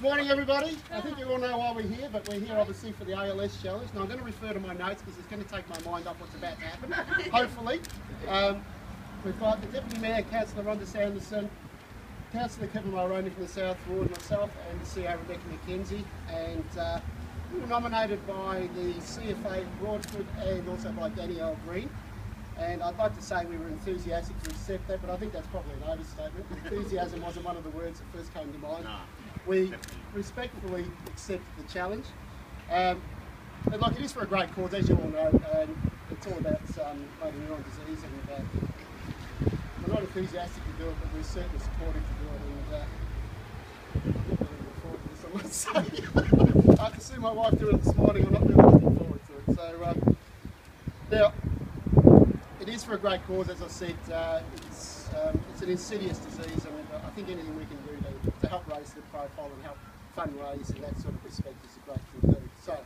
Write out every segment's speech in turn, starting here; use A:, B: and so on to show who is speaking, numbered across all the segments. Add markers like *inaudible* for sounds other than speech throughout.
A: Good morning, everybody. I think you all know why we're here, but we're here obviously for the ALS challenge. Now, I'm going to refer to my notes because it's going to take my mind off what's about to happen, *laughs* hopefully. Um, we've got the Deputy Mayor, Councillor Rhonda Sanderson, Councillor Kevin Mulroney from the South Ward, myself, and the CEO Rebecca McKenzie. And uh, we were nominated by the CFA Broadford and also by Danielle Greene. And I'd like to say we were enthusiastic to accept that, but I think that's probably an overstatement. *laughs* Enthusiasm wasn't one of the words that first came to mind.
B: No,
A: we respectfully accepted the challenge. Um, and like it is for a great cause, as you all know, and it's all about um, motor neuron disease and uh, we're not enthusiastic to do it, but we're certainly supportive to do it. And uh, I'm not really looking forward to this, I have *laughs* to see my wife do it this morning. I'm not really looking forward to it. So uh, now, it is for a great cause, as I said. Uh, it's, um, it's an insidious disease, and I think anything we can do to, to help raise the profile and help fundraise in that sort of respect is a great thing to do. So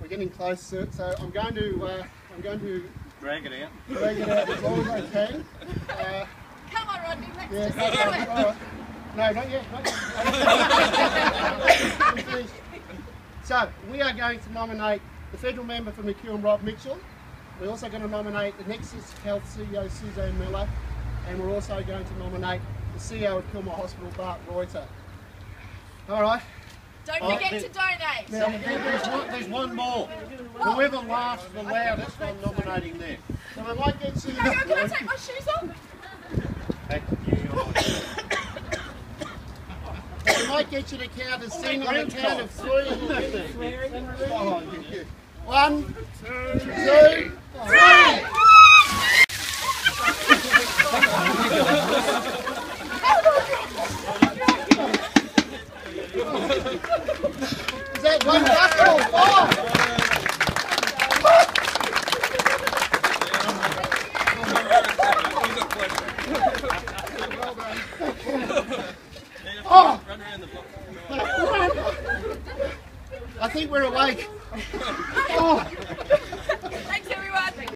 A: we're getting close to it. So I'm going to uh, I'm going to
B: drag it out.
A: drag it out as long as I can. Uh,
C: Come on, Rodney, let's
A: yeah,
C: just
A: no,
C: do it.
A: all right. No, not yet. Not yet. *laughs* *laughs* So we are going to nominate the federal member for McEwen, Rob Mitchell. We're also going to nominate the Nexus Health CEO, Suzanne Miller, and we're also going to nominate the CEO of Kilmore Hospital, Bart Ruyter. All right.
C: Don't
A: Oh,
C: forget
B: there-
C: to donate.
A: Now,
B: There's one, there's one more. Whoever laughs the loudest, I'm nominating them.
A: so I might get you.
C: Hang on, can I take my shoes off?
B: Back to you.
A: I might get you to count as sing on the count of three. *laughs* You- you- One, two, three. Is that one bucket or? Oh! I think we're awake. Oh!